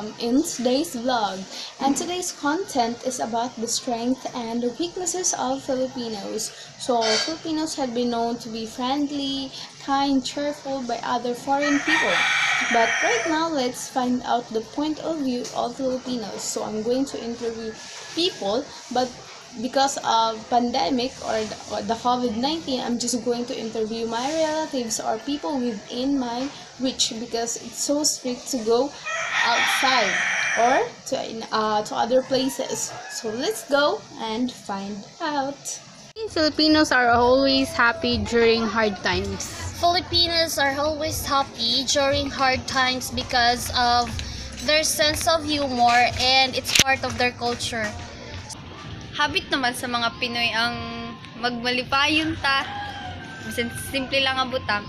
welcome in today's vlog. And today's content is about the strength and the weaknesses of Filipinos. So, Filipinos have been known to be friendly, kind, cheerful by other foreign people. But right now, let's find out the point of view of Filipinos. So, I'm going to interview people, but because of pandemic or the, COVID-19, I'm just going to interview my relatives or people within my reach because it's so strict to go outside or to uh, to other places. So let's go and find out. Filipinos are always happy during hard times. Filipinos are always happy during hard times because of their sense of humor and it's part of their culture. Habit naman sa mga Pinoy ang magmalipayon ta. Bisan simple lang ang butang.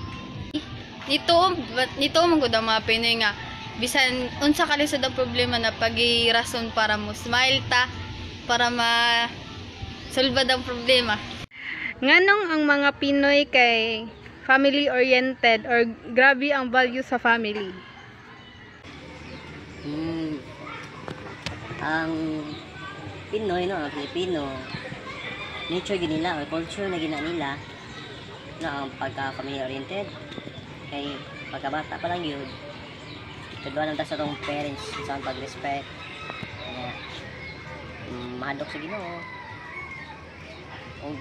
Nito, nito mangod ang mga Pinoy nga bisan unsa ka ang problema na pagirason para mo smile ta para ma solbad ang problema. Nganong ang mga Pinoy kay family oriented or grabe ang value sa family? Hmm. Ang Pinoy, no, ang Pilipino, nature gid nila or culture na gina nila na ang pagka-family oriented. Kay pagkabata pa lang yun, kadwa lang ta sa tong parents sa pag-respect. Kaya, mm, mahadlok sa Ginoo. O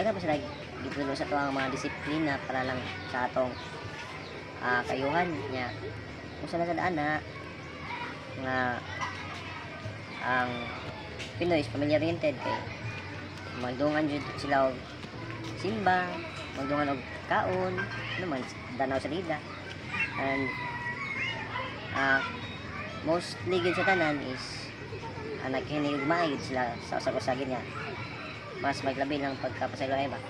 taga pa sila gitulo sa tuwang mga disiplina para lang sa atong ah, kayuhan niya. Kung sa sa daan na nga ang Pinoy is family oriented kay magdungan jud sila og simba, magdungan og kaon, ano man danaw sa lida. And ah mostly gid sa tanan is anak kini ug maayod sila sa usag-usagin niya. Mas maglabi lang pagkapasaylo ay ba.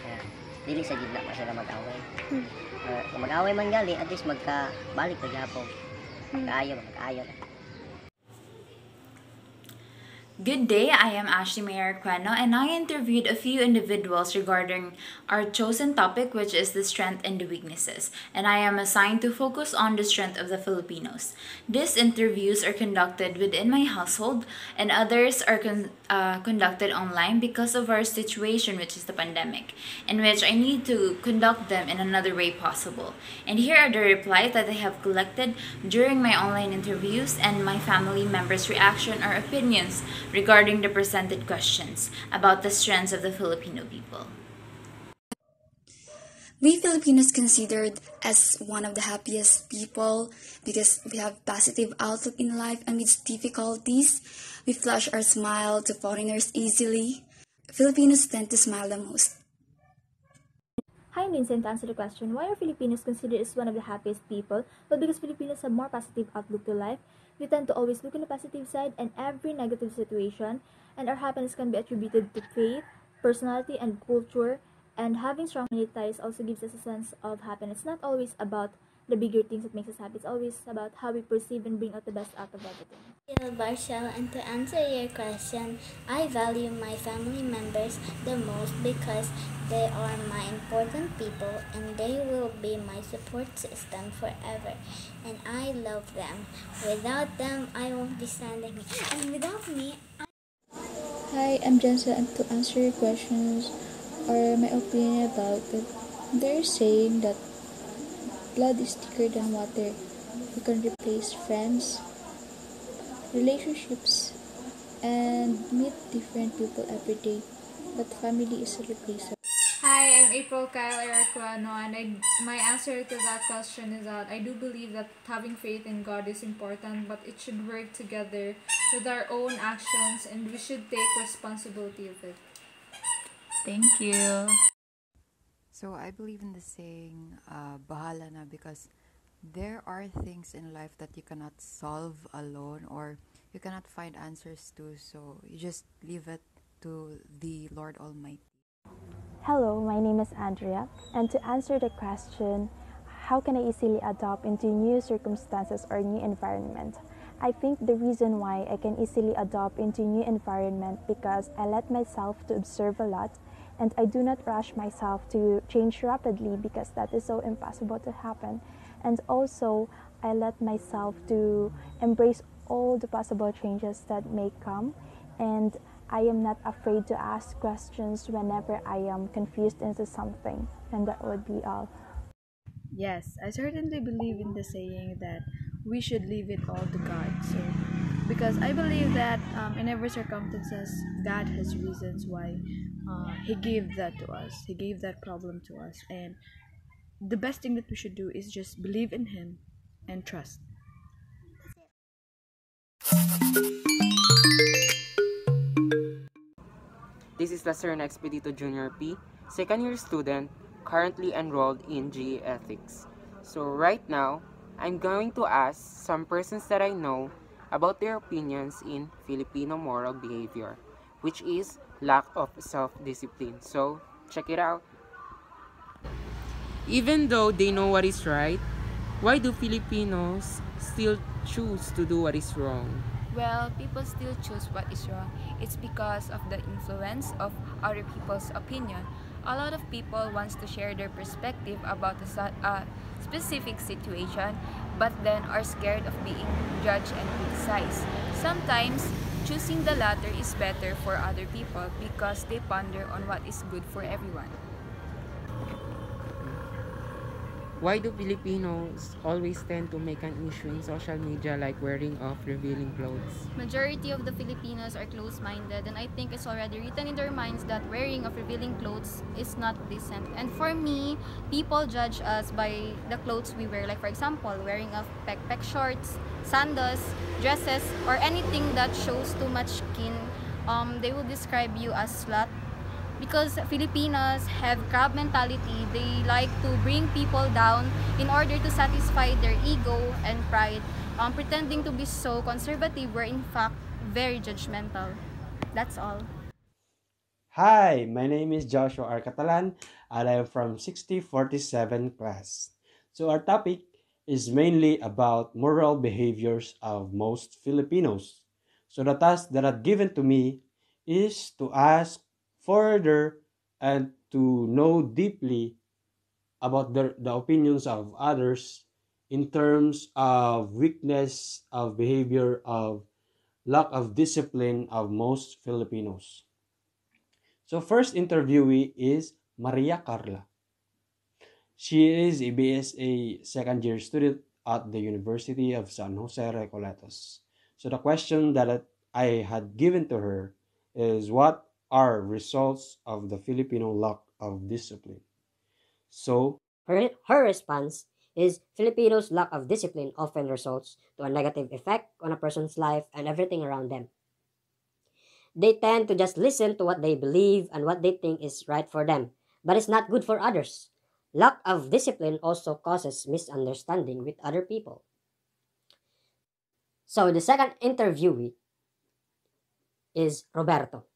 Kaya dili sa gid na pa sila mag-away. Hmm. Uh, kung mag-away man gali, at least magka-balik pa gyapon. Magkaayo, magkaayo. Good day, I am Ashley Mayer Queno, and I interviewed a few individuals regarding our chosen topic, which is the strength and the weaknesses. And I am assigned to focus on the strength of the Filipinos. These interviews are conducted within my household, and others are con- uh, conducted online because of our situation, which is the pandemic, in which I need to conduct them in another way possible. And here are the replies that I have collected during my online interviews and my family members' reaction or opinions regarding the presented questions about the strengths of the Filipino people. We Filipinos considered as one of the happiest people because we have positive outlook in life amidst difficulties. We flash our smile to foreigners easily. Filipinos tend to smile the most. Hi, Vincent. To answer the question, why are Filipinos considered as one of the happiest people? Well, because Filipinos have more positive outlook to life. We tend to always look on the positive side and every negative situation, and our happiness can be attributed to faith, personality, and culture. And having strong ties also gives us a sense of happiness. Not always about the bigger things that makes us happy. It's always about how we perceive and bring out the best out of everything. Jill Barshall, and to answer your question, I value my family members the most because they are my important people and they will be my support system forever. And I love them. Without them, I won't be standing here. And without me, Hi, I'm Jensen, and to answer your questions or my opinion about it, they're saying that blood is thicker than water. You can replace friends, relationships, and meet different people every day, but family is irreplaceable. Hi, I'm April Kyle Araquano, and I, my answer to that question is that I do believe that having faith in God is important, but it should work together with our own actions, and we should take responsibility of it. Thank you. So I believe in the saying, uh, bahala na, because there are things in life that you cannot solve alone or you cannot find answers to. So you just leave it to the Lord Almighty. Hello, my name is Andrea, and to answer the question, how can I easily adapt into new circumstances or new environment? I think the reason why I can easily adapt into new environment because I let myself to observe a lot And I do not rush myself to change rapidly because that is so impossible to happen. And also, I let myself to embrace all the possible changes that may come and I am not afraid to ask questions whenever I am confused into something and that would be all. Yes, I certainly believe in the saying that we should leave it all to God. So, because I believe that um, in every circumstances, God has reasons why uh, He gave that to us. He gave that problem to us, and the best thing that we should do is just believe in Him and trust. This is Lacerna Expedito Junior P, second year student, currently enrolled in GE Ethics. So right now, I'm going to ask some persons that I know about their opinions in Filipino moral behavior, which is lack of self-discipline. So, check it out. Even though they know what is right, why do Filipinos still choose to do what is wrong? Well, people still choose what is wrong. It's because of the influence of other people's opinion. A lot of people wants to share their perspective about a uh, specific situation, but then are scared of being judged and criticized. Sometimes, choosing the latter is better for other people because they ponder on what is good for everyone. Why do Filipinos always tend to make an issue in social media like wearing off revealing clothes? Majority of the Filipinos are close-minded and I think it's already written in their minds that wearing of revealing clothes is not decent. And for me, people judge us by the clothes we wear. Like for example, wearing of pek-pek shorts, sandals, dresses, or anything that shows too much skin. Um, they will describe you as slut because Filipinos have crab mentality. They like to bring people down in order to satisfy their ego and pride, um, pretending to be so conservative where in fact very judgmental. That's all. Hi, my name is Joshua R. Catalan and I am from 6047 class. So our topic is mainly about moral behaviors of most Filipinos. So the task that I've given to me is to ask further and to know deeply about the, the opinions of others in terms of weakness of behavior of lack of discipline of most Filipinos. So first interviewee is Maria Carla. She is a BSA second year student at the University of San Jose Recoletos. So the question that I had given to her is what are results of the Filipino lack of discipline. So, her, her response is Filipinos' lack of discipline often results to a negative effect on a person's life and everything around them. They tend to just listen to what they believe and what they think is right for them, but it's not good for others. Lack of discipline also causes misunderstanding with other people. So the second interviewee is Roberto.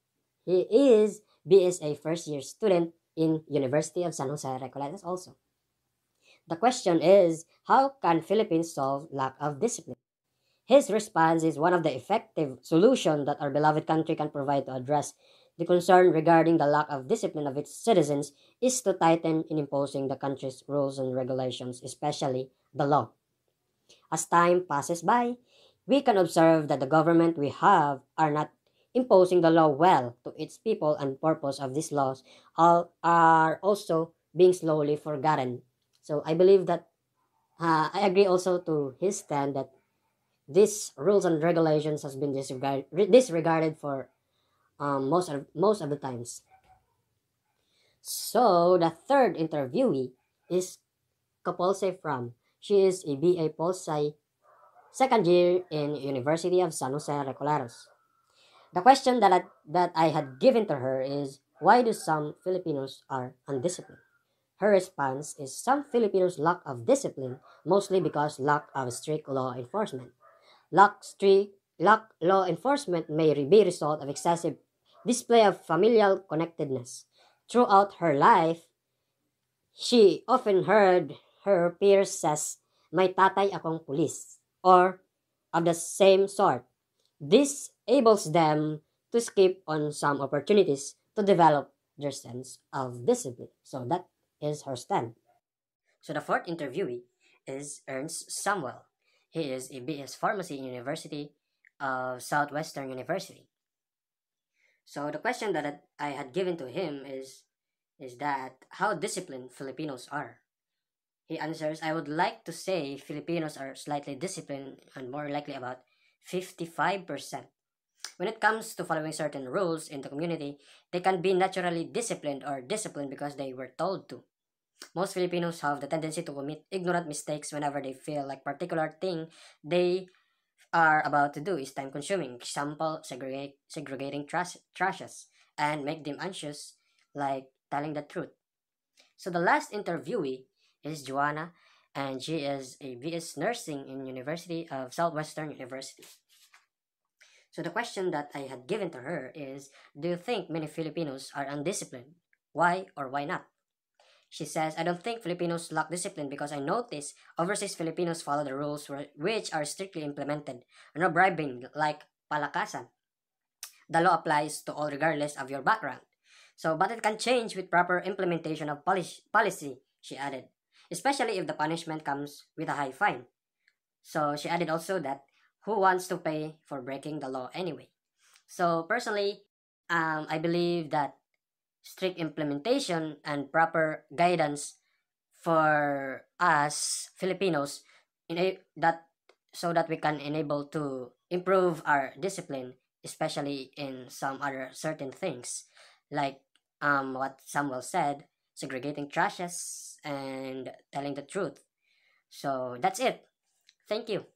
He is BSA first year student in University of San Jose Recoletos also. The question is, how can Philippines solve lack of discipline? His response is one of the effective solutions that our beloved country can provide to address the concern regarding the lack of discipline of its citizens is to tighten in imposing the country's rules and regulations, especially the law. As time passes by, we can observe that the government we have are not imposing the law well to its people and purpose of these laws all are also being slowly forgotten. So I believe that uh, I agree also to his stand that these rules and regulations has been disregard, disregarded for um, most of most of the times. So the third interviewee is Kapolse from. She is a BA Polsci second year in University of San Jose Recoletos. The question that I, that I had given to her is why do some Filipinos are undisciplined? Her response is some Filipinos lack of discipline mostly because lack of strict law enforcement. Lack strict lack law enforcement may be result of excessive display of familial connectedness. Throughout her life, she often heard her peers says, may tatay akong pulis, or of the same sort. This enables them to skip on some opportunities to develop their sense of discipline. So that is her stand. So the fourth interviewee is Ernst Samuel. He is a BS Pharmacy University of Southwestern University. So the question that I had given to him is is that how disciplined Filipinos are. He answers, I would like to say Filipinos are slightly disciplined and more likely about 55%. When it comes to following certain rules in the community, they can be naturally disciplined or disciplined because they were told to. Most Filipinos have the tendency to commit ignorant mistakes whenever they feel like particular thing they are about to do is time consuming. Example, segregate, segregating trash, trashes and make them anxious like telling the truth. So the last interviewee is Joanna and she is a BS nursing in University of Southwestern University. So the question that I had given to her is do you think many Filipinos are undisciplined? Why or why not? She says, I don't think Filipinos lack discipline because I notice overseas Filipinos follow the rules which are strictly implemented. No bribing like palakasan. The law applies to all regardless of your background. So, but it can change with proper implementation of policy, she added, especially if the punishment comes with a high fine. So, she added also that who wants to pay for breaking the law anyway? So, personally, um, I believe that strict implementation and proper guidance for us Filipinos in that so that we can enable to improve our discipline especially in some other certain things like um what Samuel said segregating trashes and telling the truth. So that's it. Thank you